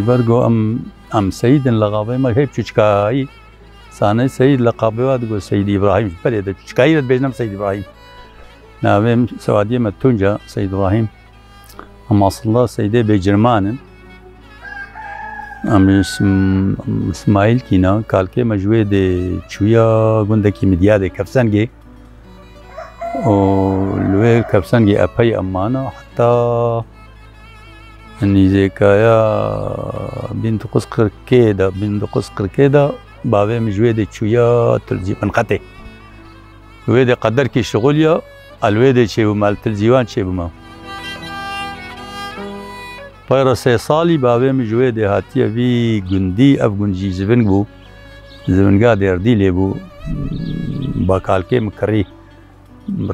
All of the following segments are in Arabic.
برگو ام أم سید لقابه ما هیچ چچکایی سانة سید لقابه واد گو سید ابراهیم پرید چچکایی رد بجنم سید ابراهیم ناویم سوادی متونجا سید ابراهیم أما أصلا سیده بجرمانن أم اسم اسماعیل کینا کالکه مجوی ده چویا گنده کی مدیا ده کفسنگی و لوی کفسنگی اپای أمانا حتی Nizekaya bin dokuz kırk ikide bin dokuz kırk ikide babam jüvede çuya tılcı pankate. Jüvede kadar ki şugul ya alvede çevuma tılcıvan çevuma. Payra se sali babam jüvede hatiye vi gündi ev günci zivin bu. زمنګا د اردی له بو با کال کې مکرې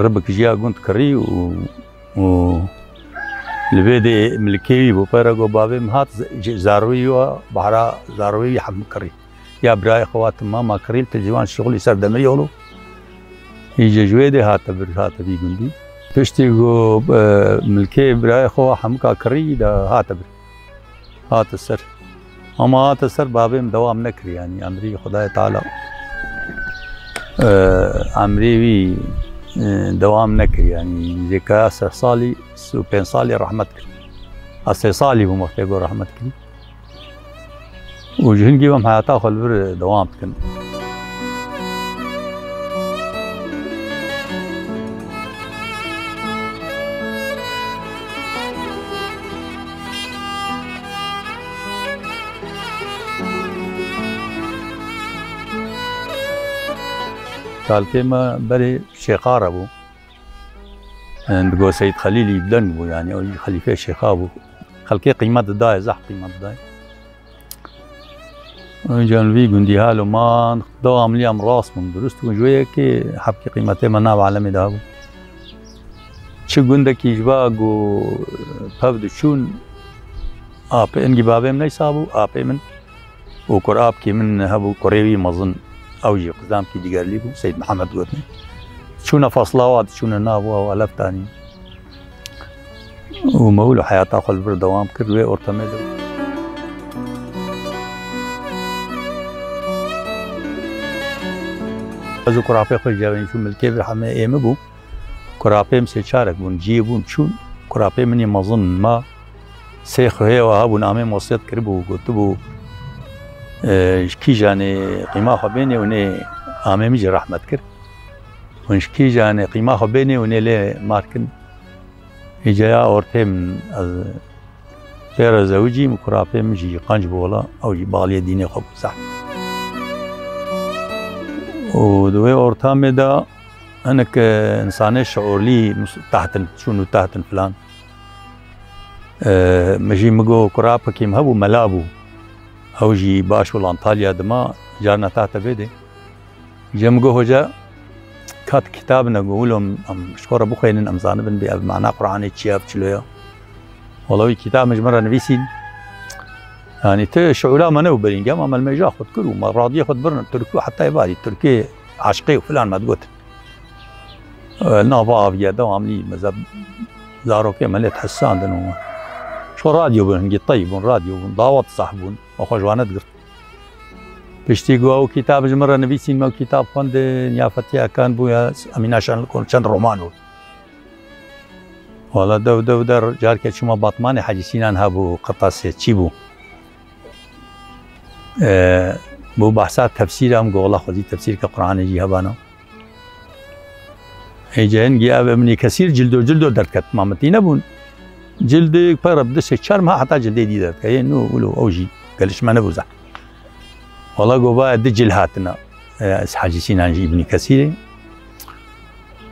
رب کې یا غوند کری او لبيدي ملكي بو بيرغو بابي مهات زاروي و بحرا زاروي حم كري يا براي خوات ما ما كريل تلجوان شغل يسر دمري يولو يجي جويدي هات بر هات بي گندي پشتي گو ملكي براي خو حمكا كري دا هات بر. هات السر اما هات السر بابي دوام نكري يعني امري خدای تعالى امري وي دوام نکرد یعنی ذکا سه سالی سو پنج سالی رحمت کرد سه سالی بوم وقتی گو رحمت کرد و جهنگی هم حیاتا خل بر دوام کن ابو عند سيد خليل يبدن بو يعني أو خليفة شيخ أبو. خلكي قيمة داي زح قيمة داي. جان في قندي هالو ما دو عملي أم راس من درست جوية كي حبكي قيمته ما ناب عالمي دابو. چه گنده کی جوا گو پفد چون آپ انگی بابه من. نيسابو آپ من وكراب كي من هبو كوريوي مظن اوجي قدام كي ديقار لي سيد محمد قوتني شونا فصلاوات شونا نابو والف تاني. ومولو حياة خل بر دوام كر وي اورتمدو أزو كرافي خو جاوين شو ملكي برحمة إيمة بو. كرافي مسي شارك بون جيبون شون كرافي مني مظن ما سيخ هي وهابو نامي موصيت كربو کیژانێ قیما خۆ بێنێ و نێ ئامێمیجی ڕحمەت کرد. ونشکیژانێ قیما خۆ بێنێ و نێ لێ مارکن هجايا اورتم از غير زوجي مكرابي مجي قنج بولا او بالي ديني خب صح ودوي اورتام دا انك انسان شعور لي تحت شنو تحت فلان. أه مجي مجو كرابك يمهبو ملابو ملابو اوجي باش ولا انطاليا دما جارنا تحت بيدي جمجو هجا كات كتابنا قولهم ام شكورا بخينن ام زانبن بي معنى قرآني تشياب تشلويا والله كتاب مجمرة نبيسين يعني ت شعولا ما نو برين جام اما الميجا خد كلو ما راضي خد برنا تركو حتى يبالي تركي عشقي وفلان ما تقول نافا في دوام لي مزاب زارو كي مليت حسان دنو شو راديو بن طيب راديو بن ضاوط صاحبون وخۆ جوانت گرت پشتی گووە و کتاب ژمەڕە نوویسینمە و کتاب خوند یافەتیەکان بووە ئەمیناشان کۆن چەند ڕۆمان و وڵە دە دە دەر جارکە چوومە باتمانی حەجیسینان هەبوو قەتاسێ چی بوو بۆ بەحسا تەفسیر ئەم گۆڵە خۆزی تەفسیر کە قڕانێکی هەبانەوە هیجەنگی ئەوە منی کەسیر جلدۆ جلدۆ دەرکەت مامەتی نەبوون جلدێک پەرە بدەسێک چارمە حتا جلدێ دی دەکەێ نو ولو ئەوژی قالش ما نبوزع والله قوبا دجل هاتنا حاجي سينان جي ابن كثير.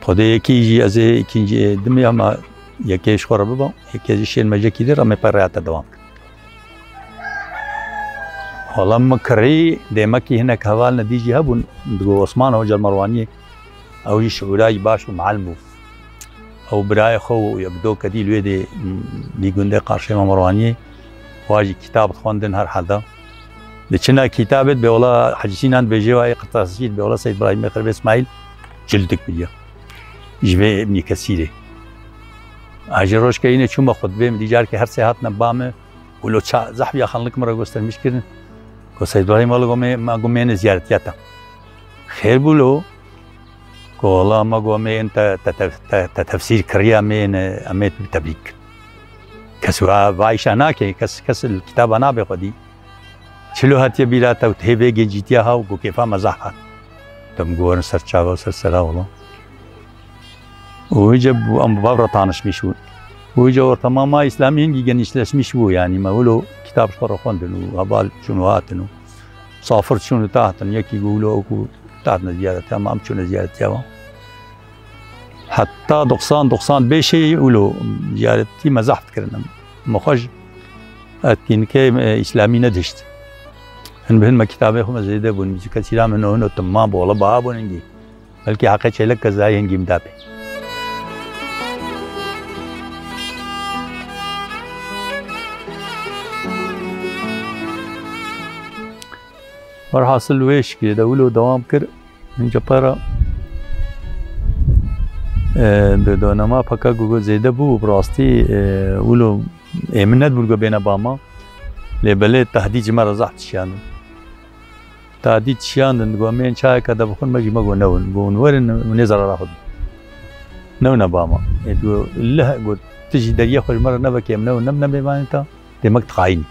خدي كيجي ازي كيجي دمي ما يكيش خورا ببا يكيجي شين مجا كيدر اما بريات دوام. والله مكري دي مكي هناك هوال نديجي هبون. دقو عثمان هو جل مرواني أو جي شعولاي باشو معلمو أو براي خو يبدو كدي الويدي دي قندي قارشي مروانيه واجی کتاب خوندن هر حدا. لچنا کتابت به ولا حجسینان به جوای قطاسید به ولا سید ابراهیم خرب اسماعیل جلدك بيا جوي ابن كثير اجروش كاينة شو ما خطبه من ديجار كي هر ساعات نبامه ولو تشا زحف يا خلك مره غوستر مش كده كو سيد إبراهيم والله قومي ما قومي زيارتياتا خير بولو كو والله ما قومي انت تفسير كريا من اميت تبليك بايش أنا كي كس كس الكتاب أنا بقدي شلو هاتي بلا تو تهبي جيتيا هاو كو كيفا مزاحات تم جوان سر چاوا سر سلا والله. ويجب أم بابرا طانش مشون ويجا ورتماما اسلاميين جنيشلش بو يعني ما ولو كتاب شطر خوندن وهبال شنو هاتنو. صافرت شنو تاعتن يكي يقولوا أكو تاعتنا زيادة تمام شنو زيادة تمام. حتى دقصان دقصان بشي يقولوا زيارتي مزح فكرنا مخرج اتكين كي إسلامي ندشت هن بهن ما كتابه هم زيده بون. ميزي كثيرا من هنا تمام بولا باب ونجي بلكي حقا چلك كزاي هنجي مدابه حاصل ويش كده ولو دوام كر من جبارة د دونما پکا گوگو زیده بو براستی ولو امنت بولگو بین باما لبله تهدید مرا زحت شیان تهدید شیان گو من چای کده بخون مجی مگو نون گو نورن ونزر راخد نون باما دو الله گو تجي دريا خوش مرة نبكي امنو نم نم بمانتا دمك تخاين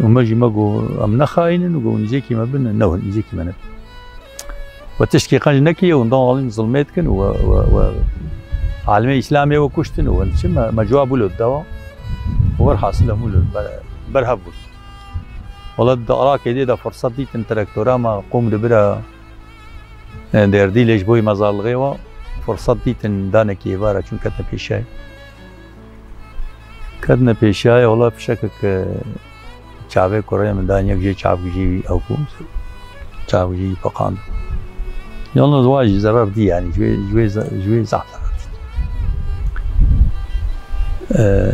ومجي مجو امنا خاين وقو نجيكي ما بنا نو نجيكي ما نبي وتشكي قنج نكي ونضل ظلمات كن و, و, و عالمي إسلامي وكشتن ونشم مجواب له الدواء. ور حاصله مول برهب والله الدقراء كيدي دا فرصة دي تنتركتورا ما قوم دبرا. دردي ليش بوي مزال غيوا فرصة دي تندانا كي بارا چون كتنا بيشاي كتنا بيشاي والله بشكك چاوه كوريا من دانيا جي چاو جي أو كوم. چاو جي فقاند Yalnız var zarar değil yani. Jüve, jüve, jüve zah zarar değil. Ee,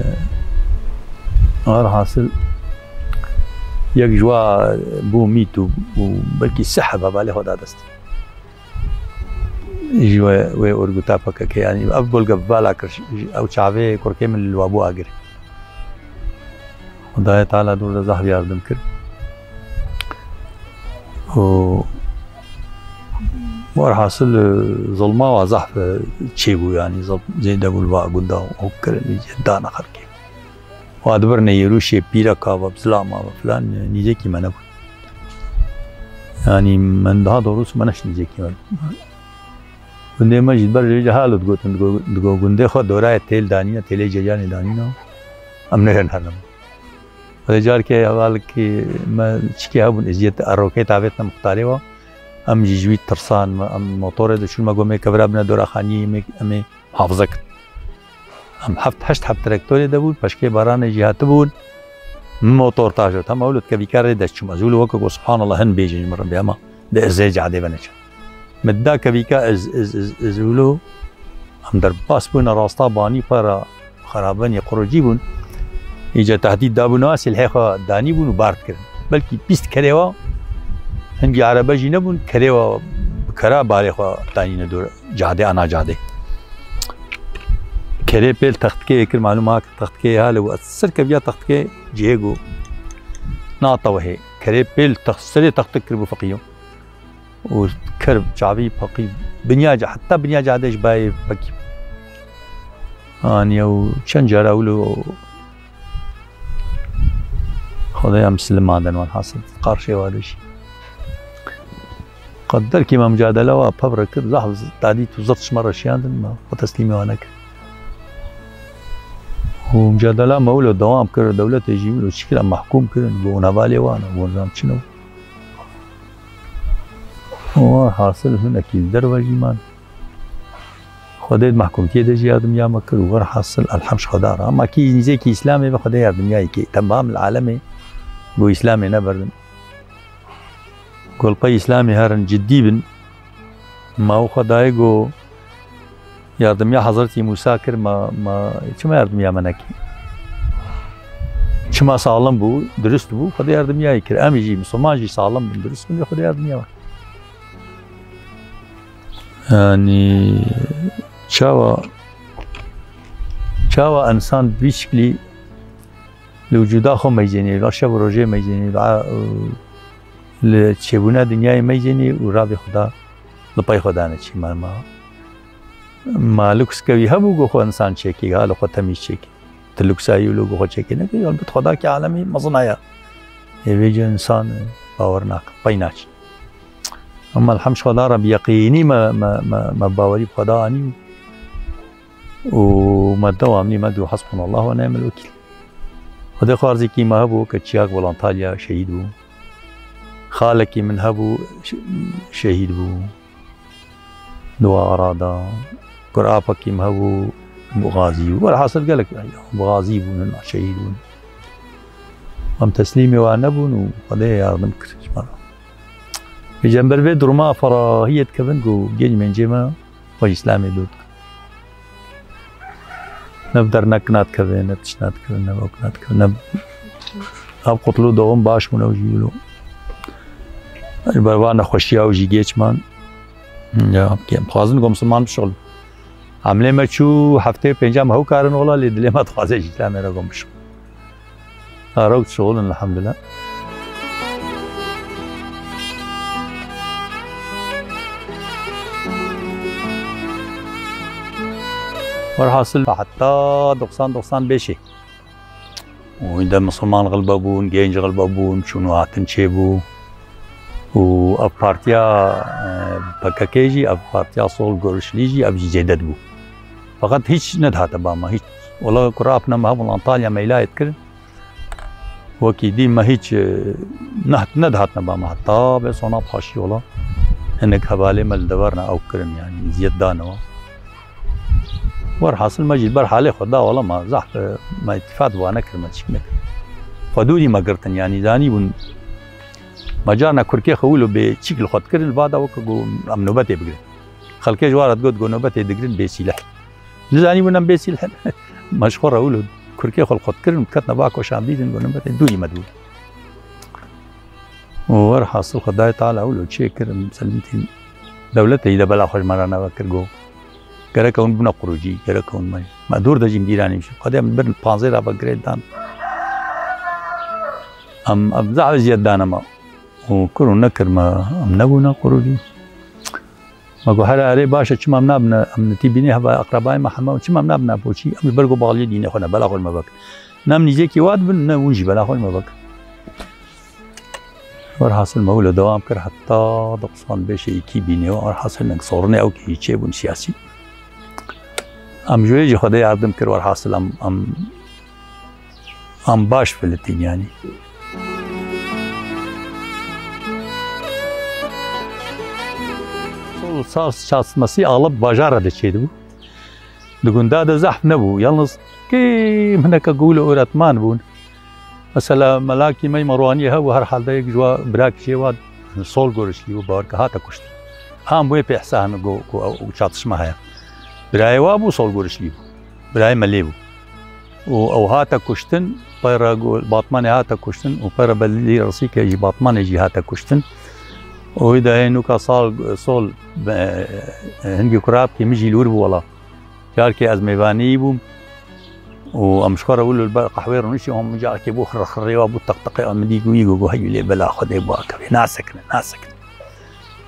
hasıl یک جوا بو میت و بلکی سحب بالي خدا دست جوا و اورگوتا پک که یعنی افضل قبالا کر أو چاوه کرکه من الوابو اگر خدای تعالی دور زهر yardım کر و والحاصل ظلمة وزحف تشيبو يعني زي ده بقول بقى قد وكر جدانا خركي وادبر يرو شي بيرا كابا بسلاما فلان نيجي كي منب يعني من ده دروس منش نيجي كي منب گنده ما جد بر جه حالت گوتن دگو گنده خود دورای تیل دانینا تیل ججانی دانینا ام نرن هرنم و جار که حوال که ما چکی ها بون ازیت اروکه تاویتنا مختاری و ام جیجوی ترسان ما ام موتور دشون ما گو می کبراب نه دور خانی می امی ام هفت هشت هفت ترکتور ده بود پشکه باران جهت بود موتور تا شد هم اولود که بیکار ده دشت چوم از اولو سبحان الله هن بیجه جمرم بیاما ده ازه جاده بنا چه مده که بیکا از از از از اولو ام در باس بود بانی پر خرابن یا قروجی بود ایجا تهدید دابو ناسی الحیخ دانی بود و بارد کرد. بلکی پیست کرده و هنگی عربه جی نبون کره و کره باره خواه تانین دور جاده آنا جاده کره پیل تخت که اکر معلوم آکر تخت که حال و اثر کبیا تخت که جیه گو ناتوه کره پیل تخت سر تخت کر بفقیو و کر چاوی فقی بنیا جا حتی بنیا جادهش بای فقی آنیا و چند جاره اولو خدایا مسلمان دنوان حاصل قارشه وادوشی قدر کی ما مجادلة و پبر کرد زحف تعدی تو زرتش مرة شیاندن ما و تسلیمی کرد و مجادله مولو دوام کرد دولت جیبلو شکل محکوم کردن بو نوالی وأنا بو نظام چنو و حاصل هنا کی در وجیمان خدای محکومتی ده یادم یا مکر و حاصل الحمش خدا را. أما کی نیزه کی اسلامی به خدای یادم یای کی تمام العالمي بو إسلامي نبردن. گلپەی اسلامی هرن جدی بن. ما ماوە خۆدای گۆ یاردمیا ما موسا کرد چمە منکی؟ چه ما سالم بوو درست بو خدا یاردمیایی کرد. ئەمیژی مسلمانجی سالم بو درست بو خدا یا یعنی چاوا چاوا انسان بیشکلی لوجودا خو میجنی مەجێنی لە شەو لە چێبوونا دنیای مەیزێنی و ڕابی خوددا لە پای خۆدانە چیمانماوە مالوکسکەوی هەبوو گۆ خۆ ئەنسان چێکی ها لە خۆ تەمی چێکی تلوکسایی و لە گۆ خۆچێکی نەکەی بە خۆداکی عالەمی مەزنایە. هێوێجە ئینسان باوەڕ ناکە پای ناچی. ئەمە الحەمش خۆدارە بیەقینی مە باوەری خۆداانی ومەدەوامنی مەد و حەسبن الله ونعم الوكيل خدای خوارزێکی مە هەبوو کە چیاک وەڵانتالیا شەهید بوو. خالێکی من هەبوو شەهید بوو دوا ئارادا گورئاپەکیم هەبوو بغازی و وەرحاصل گەلک بغازی بوون شەهید بوون ئەم تەسلیمی وان نەبوون و خدای یاردم کرد پێجەمبەر بێ دڕما فەڕاهیت کە بنگ و گەنج منجێمە خۆی ئیسلامی دوت نەب دەرنەک ناتکەوێ نە تش ناتکردن نەوەک ناتکرد نە ئەو قوتل و دەوەم باش بوونەوەژی ولو بەروان نەخۆشییا و ژی گێچمان خوازن گۆمسمان بشڵ ئەملێ مەچوو هەفتەیە پێنجام هەو کارن وڵا لێ دلێمە خوازێکی لامێرە گۆم بشم ئارەوت شغلن الحەمدلله وەرحاصل حتا 90 بێشێ ویندا مسلمان غڵبە بوون گەنج غڵبە بوون چون هاتن چێ بوو و اف پارتیا پککیجی اف پارتیا سول گورشلیجی اف جدد بو فقط هیچ ندهات باما هیچ والله كرة أبنا ما هم أنطاليا ما يلايت كل وكي دي ما هيج نهت ندهتنا بما حتى بس أنا بخشي والله هنك هبالي مال دبرنا أو كرن يعني زيد دانوا ورحاصل مجيد بر حالي خدا والله ما زحف ما اتفاد وانا كرمت شكمك فدودي ما قرتن يعني داني بون مجانا کورکی خولو به چیکل خود کردن بعد او که گو ام نوبتی بگیرن خلکی جوارت گود گو نوبتی دگرن به سلاح نزانی ونم به سلاح مشخور اولو کورکی خول خود کردن کت نبا کشان دیدن گو نوبتی دوی مدود ور حاصل خدای تعالی اولو چه کردن سلمتین دولت ایده بلا خوش مرانه وکر گو gerek onun buna kurucu, gerek onun mayı. Ma dur da jim dirani şu. Kadem bir panzer aba gredan. Am am zav ziyad danama. کڕ و نەکردمە ئەم نەبووە قوروجی مەگو هەر ئەرێ باشە چمام نابنە ئەمنەتی بینێ هەبا ئەقربای مەحەمە و چمام نابنا بۆچی ئەم بەرگ و باڵی دینە خۆنە بەلا خۆل مەبک نام نزیێکی وات بن نەونجی بەلا خۆی مەبک وەرحاصل مەو لە دەوام کرد حتا دەقسان بێشەیەکی بینێەوە ئەرحاصل نەک سۆڕنێ ئەو هیچێ بوون سیاسی ئەم ژێژی خدای یاردم کرد وەرحاصل ئەم ئەم ئەم باش ulusal çatışması alıp başarabilseydi bu. Düğünde de zahf ne bu. Yalnız ki hınaka gül öğretmen bu. Mesela Malaki Meymarani ha bu her halde yekjwa bırak şey var. Sol görüşlü bu barka hata kuştu. Ham bu hep ihsan go, go çatışma haya. Birayı var bu sol görüşlü bu. Birayı mali bu. و او هاتا کشتن پر باطمان هاتا کشتن و پر بلی رسی که باطمان جی هاتا کشتن ئەوی داهێن وکە ساڵ سۆل هەنگی کوراپی مژی لور بوو وڵا جارکی ئەز میێوانی بووم و ئەم شخۆرە ول قحوێ ڕنوشی ئەم جارکی بۆ خڕخڕێەوە بوو تەقتەقی ئەمەدی گویی گو هەیو لێ بەلا خودێ بواکەێ ناسەکن ناسەکن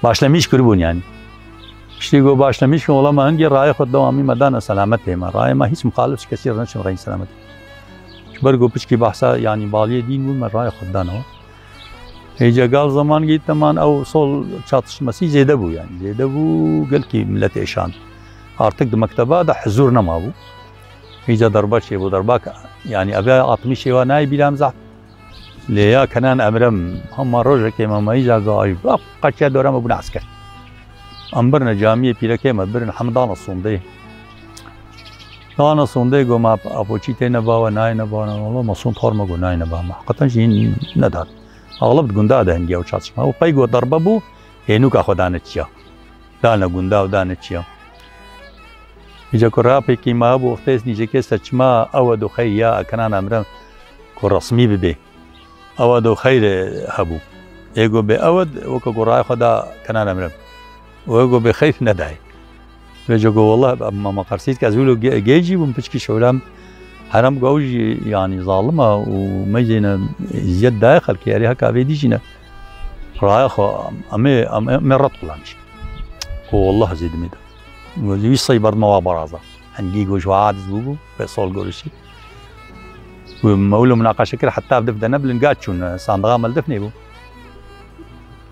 باش لە میش کردبوونیانی شتی گۆ باش لە میشکە وڵامە هەنگی ڕای خۆ دەوامی مەدانە سەلامەت پێمە ڕایمە هیچ مخالف کەسی ڕنچن ڕین سەلامەت بەرگۆ پچکی بەحسا ینی باڵیە دین بوو مە ڕای خوددانەوە هێجەگال زمانگی تەمان ئەو سۆڵ چاتشمەسی زێدە بوو یان زێدە بوو گەلکی ملەت ئێشان ئارتک مەکتتەبا دە حزور نەما بوو هیجا دەربەت شێ بۆ دەرباکە ینی ئەبێ ئاتمی شێوە نای بیرام زە لێیا کەنان ئەمرم هەمما ڕۆژێک ئێمەمەی جاگای قەچیا دۆرەمە بوو ناسکرد ئەم برنە جامیە پیرەکەمە برن هەمدانە سوندەی داە سوندەی گۆما ئاپۆچی تێ نەباوە نای نەبانەوە مەسون تۆرمە گو نای نەبامە قەتەنج نەدات ئاڵب گوندا دەهنگی و چاچمە. و پەی گۆ دەربە بوو هێنوکە خۆدانە چیە دانە گوندا و دانە چیە هیجە کوڕاپێکی ما بۆ خێز نیجەکە سەرچما ئەوە دوخەی یا ئەکەنان ئەمرم کو رسمی ببێ. ئەوە دو خەیرێ هەبوو. ئێگۆ بێ ئەوەت وەکە گۆڕای خۆدا کەنانەمرم وەگۆ بێ خەیف نەدای. بێجە گۆوەڵە مەمە قەرسیت کە زول گێجی بووم پچکی شەولام هەرم گەوژی ینی زاڵمە و مەجێنە زیەت دای خەلکیاری هەکاوێ دیژینە ڕایخۆ ئەمێ ئەمێ ڕەت قڵامش والله هەزی دمیدا وەزوی سەی بەرمەوە بەڕازە هەنگی گۆژوعاد بوو بوو بێ سۆڵ گۆرشی مەولە مناقاش کرد حتا بدە نەبلن گات چوون ساندغا مەلدەفنێ بوو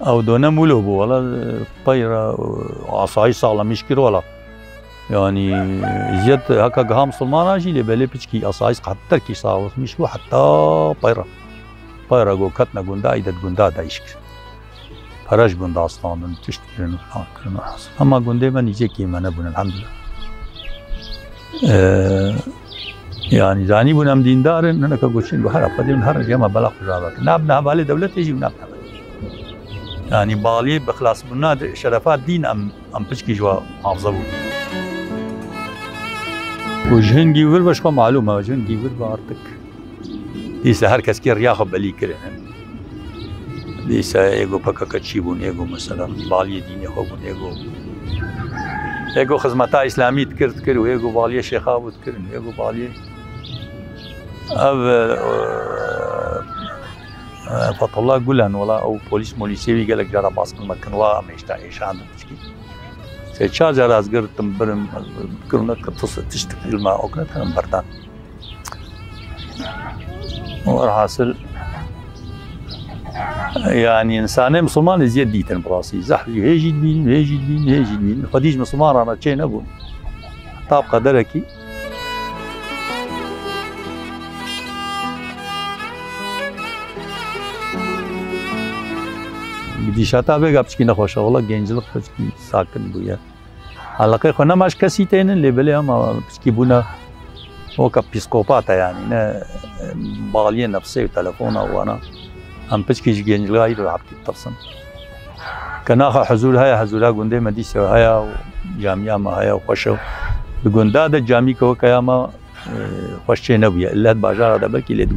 ئەو دۆنە مولۆ بوو وڵە پەیرە ئاسایی ساڵە میشکر وڵە ینی زیەت هەکە گەها مسلماناژی لێ بەلێ پچکی ئاسایز قەتەرکی ساوت میش بوو حتا پەیرە پەیرە گۆ کەت نەگوندای دەت گوندا دایشک پەرش گونداستانن تشتکردن و فلانکردن ئەمە گوندێ بە نیجێکی منە بوون الحەمدلله يعني زانی بوون ئەم دیندارن نەکە گوچین بە هەر پەدین هەر جێمە بەلا خوژاوەکە ناب نابالێ دەولەتێژی و ناب ینی باڵی بەخلاص بوونا شەرەفات دین ئەم ئەم پچکی ژوە حافظە بوو و ژهنگی ور بەشخۆ معلومە ژهنگی ور بارتک دیسە هەر کەسکی ڕیاخە بەلی کردن دیسە ئێگۆ پەکەکە چی بوون ئێگۆ مەسەلەم باڵی دینی خۆ بوون ئێگۆ ئێگۆ خزمەتا ئیسلامیت کرد کرد و ئێگۆ باڵیە شێخا بوت کردن ئێگۆ باڵی ئەو فەتەڵا گولان وڵا ئەو پۆلیس مۆلیسێوی گەلک جارە باسکردمەکردوا ئەمێشتا ئێشان بچکی. سێ چا جار ئازگرتم برم کردە کە تس تشتکردما ئۆکنەتەم بەردان حاصل يعني انسانه مسلمان زياد ديتن براسي زحف هيجي بين هيجي بين هيجي بين خديج مسلمان انا تشين ابو طاب قدركي دیشاتا بێگا بچکی نەخۆشەوەڵە گەنجلق پچکی ساکن بووە هەڵەکەی خۆ نەماش کەسی تێنن لێ بلێ ئەمە پچکی بوونە. وەکە پیسکۆپاتە ینی نە باڵیە نەفسێ و تەلەفۆنە وانە. ئەم پچکیش گەنجلایی رو عبتی تەسن کە ناخە حەزور هەیە هەزورا گوندەی مەدیسەوە هەیە و جامیامە هەیە و خۆشە و گوندادە جامیکەوە کەیامە خۆشتێ نەبووە. لەت باژارە دەبەکی لێت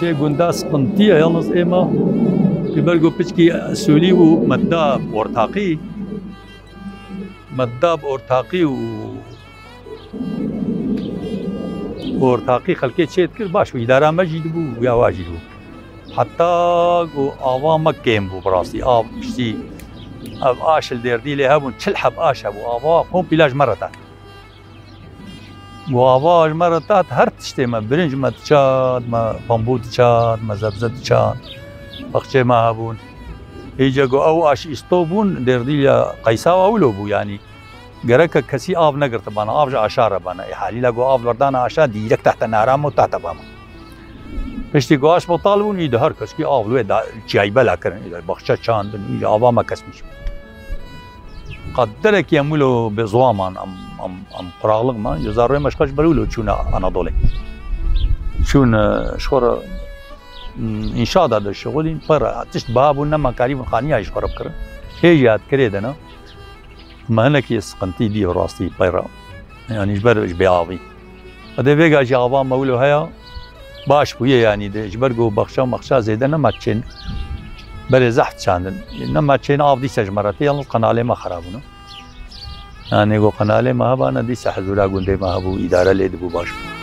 الحەمدلە شێ گوندا سپنتیە یاڵز ئێمە بەرگۆ پچکی سولی و مەداب ئۆرتاقی مەداب ئۆرتاقی و ئۆرتاقی خەلکێ چێت کرد؟ باش و ئیدارا مەژید بوو یاواژی بوو. حتا گو ئاوا مەکێم بوو بڕاستی ئا پشتی ئەف ئاشل دێردی لێ هەبوون چل حەب ئاشە بوو. ئاوا خۆم پیلاژ مەرەتان گواواج مرا تات هر تشتی ما برنج ما چاد ما پامبود چاد ما زبزت چاد بخچه ما هبون ایجا گو او آش استو بون در دیل قیسا و اولو بو یعنی گره که کسی آب نگرت بانا آب جا آشاره بانا ای حالی لگو آب وردان آشا دیرک تحت نارام و تحت باما پشتی گاش با طالبون ایده هر کس که آب لوی چیای بلا کرن ایده بخچه چاندن ایده آبا ما کس میشه قدرک یمولو بزوامان زوامان ئەم ئەم قراڵقمان جزار ڕێ مەشقش بەرو چوونە ئەنادۆڵێ چون شۆرە ئینشادا دەشغلین پەر تشت بابوو نەماکاری خانیایش خۆرە بکردن هێژات کرێ دەنا مەهنەکی سقنتی دی ڕاستی پەیڕ ینیش بەرش بێاوی ئەدە بێگاژی ئاوا مەولو هەیە باش بووە ینی دێژ بەرگ و بەخشە مەخشا زێدە نەماچێن بەرێ زەحت چاندن نەماچێن ئاودی سەژمەرەتی یڵ قەناالێ مە خراپبوون نانێگۆ قەناالێ مەهبانە دیسە حەزورا گوندەی مە هەبوو ئیدارە لێ دەبوو باش. بوو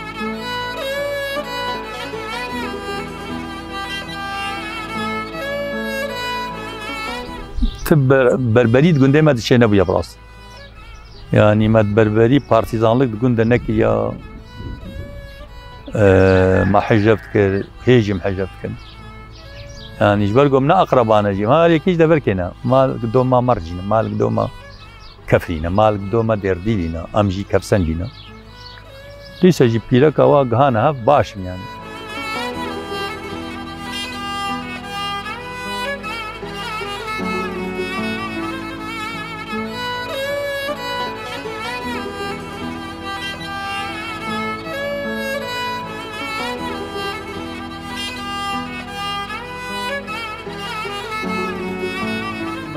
بربەریت گوندەی مە دچێ نەبووە بڕاست ینی مەد بربەری پارتیزانلک گوندە نەکی یا ما حەژەفت کرد هێژیم حەژەفت کرد ینیش بەرگۆم نە ئەقربانەژی مالێکیش دەبەرکێنە مال دۆما مەرجینە مالک دۆمە كفرينا مالك دوما دير دينا امجي كفسن دينا ليس جي بيلا كوا غانا باش يعني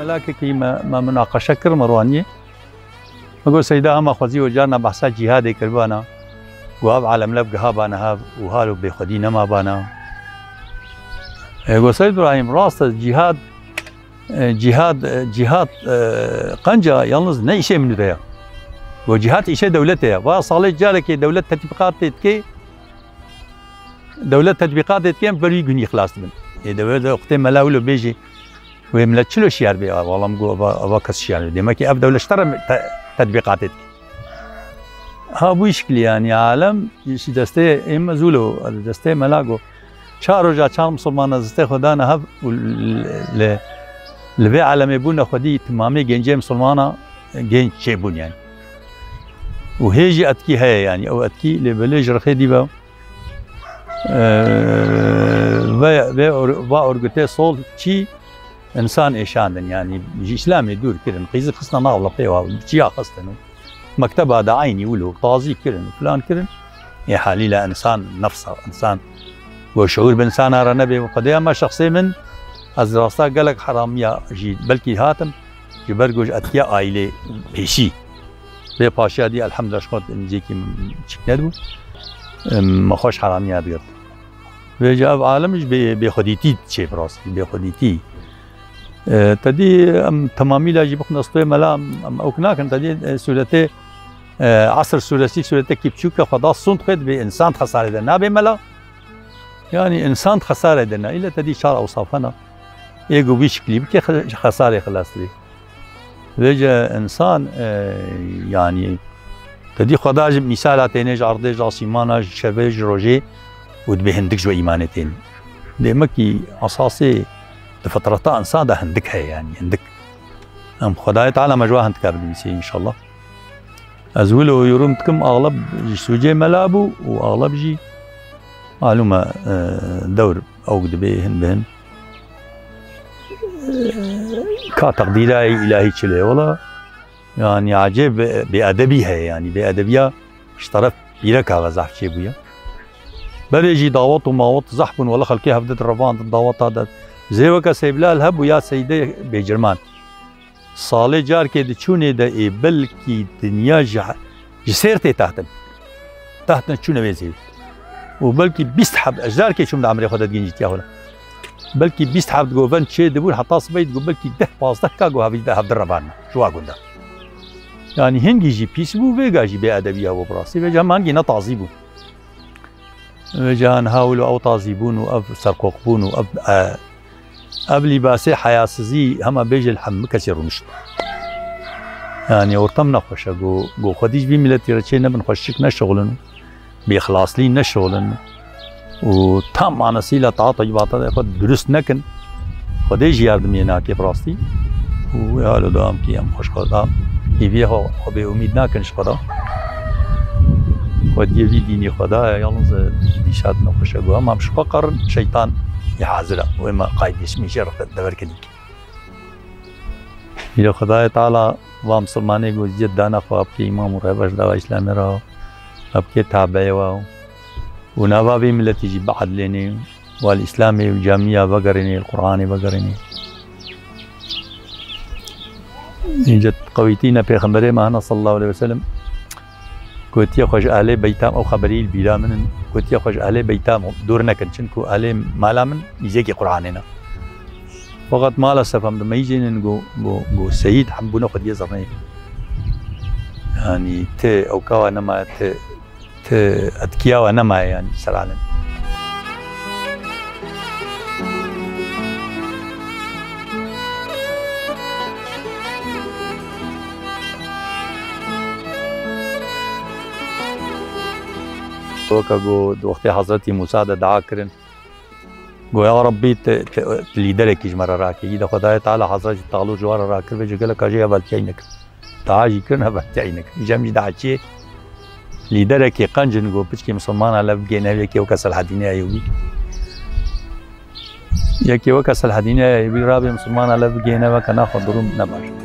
ملاكك ما مناقشة كرم روانية مگو سیدا هم خوزی و جان بحثا جهاد کربانا و اب عالم لب گها بانا ها و حالو به خودی نما بانا. اگو سید ابراهیم راست جهاد جهاد جهاد قنجا یالنز نه منو دیا و جهاد ایشه دولته و صالح جاله که دولت تطبیقات دید که دولت تطبیقات دید که بری گونی خلاص بند ای دولت وقت ملاولو بیجی و ملت چلو شیار بیا والا مگو اوا کس شیار دیمه که أب دولت شتر etki. Ha bu işkili yani alem işi deste em zulu deste melago. چهار روزا چهار مسلمان دسته خدا نه هب لبی عالم بون خودی تمامی گنجه مسلمانا گنج چه بون yani. و هيجي اتكي هي يعني أو اتكي لبلج رخي دي با و و اورگته سول چی انسان ایشاندن يعني اسلامي دور كرن قيز خصنا نغلا قيوا چي خصنا مكتب هذا عيني ولو طازي كرن فلان كرن يا حالي لا انسان. نفسه انسان وشعور بانسان را نبي وقديما شخصي من از راستا قالك حرامية جي بلكي هاتم جبرجوج اتيا عائلة بيشي به پاشا دی الحمدلله شخوت انجی کی چیک ندبو. ما خوش حرامی بیرد و جاب عالمش چه براستی به خودیتی تدي ام تمامي لا جيب نصطي ملا ام اوكنا كان تدي سورته عصر سورسي سورته كيبشوكا خدا صنت خد بانسان خساره دنا بملا يعني انسان خساره دنا الا تدي شار اوصافنا يجو بشكلي بكي خساره خلاص لي ویجا انسان يعني تدي خدا مثال تينج عرضي جاسيمانا شبيج روجي ودبي هندك جو ايمانتين ديمكي اساسي لفترة انسان ده هندك هي يعني هندك ام خداي تعالى مجوا هندك بالمسي إن شاء الله. ازولو يرمتكم أغلب سوجي ملابو وأغلب جي معلومة دور أو دبي هن بهن كتقدير إلهي تشلي ولا يعني عجيب بأدبي هي يعني بأدبية اشترف بيرك على زحف شي بويا. بلجي دعوات وماوات زحف ولا خلقي هفدت الرفان الدعوات هذا. زي وكا سيبلا الهب ويا سيدي بجرمان صالح جار كي دچونه ده اي بلكي دنيا جه جسيرتي تحتن تحتن چونه بيزي وبلكي بيستحب اجدار كي شوم عمري خدت جنجتيا هنا بلكي بيست حابد جوفن شي دبول حتى صبيت جو بلكي ده باز ده كاغو هافي ده هفدر ربانا شو أقول ده يعني هنجي جي بيس بو فيجا جي بأدبية وبراسي فيجا ما هنجي نتعظيبون فيجا نهاول أو تعظيبون وأب سرقوقبون وأب آه أب لباسي حياة سزي هما بيجي الحم كسر مشت يعني ورتم نخوش جو جو خديش بي ملتي رچه نبن خوشك نشغلن بإخلاص لي نشغلن و tam manasıyla taat ibadete خود درست نکن خودش یاردمی ناکی براستی و حالا دام کی هم خوش خدا. ایوی ها به امید نکنش خدا. خود یوی دینی خدا یالنز دیشاد نخوشة گو هم شقا قرن شیطان يحاضره وما قايد يسمي شرط الدور كديك إلى خدای تعالی و مسلمانه گو جد دانا خو آپ کے امام رہبش دوا اسلام را آپ کے تابع و ونوابي ملتي جي بعد ليني. والإسلامي وجامعة بقرني القرآني بقرني جت قويتينا بيغمبري معنا صلى الله عليه وسلم. كنت يخرج أهلي بيتام أو خبري البلا من كنت يخرج أهلي بيتام دورنا كنشنكو أهلي مالا من يجيكي قرآننا فقط مالا سفهم لما يجي نقول جو سيد حبونا قد يزرني يعني تي أو كوا نما تي أذكياء ونما يعني وكا جو وقت حضرتي موسى دعا كرن. گو یا ربی لیدر کیش مرا را کی دا خدای تعالی حضرت تعالی جوار را کر به جگل کاجی اول چینک تعاجی کرن اول چینک جمع دعچی لیدرێکی قەنجن گۆ پچکی مسلمانە لە بگەێنەوێکی ئەو کەسە حدینەیەوی یەکی وە کەسە حدینەیە بی ڕابێ مسلمانە لە بگەێنەوە کە ناخۆ دروم نەباش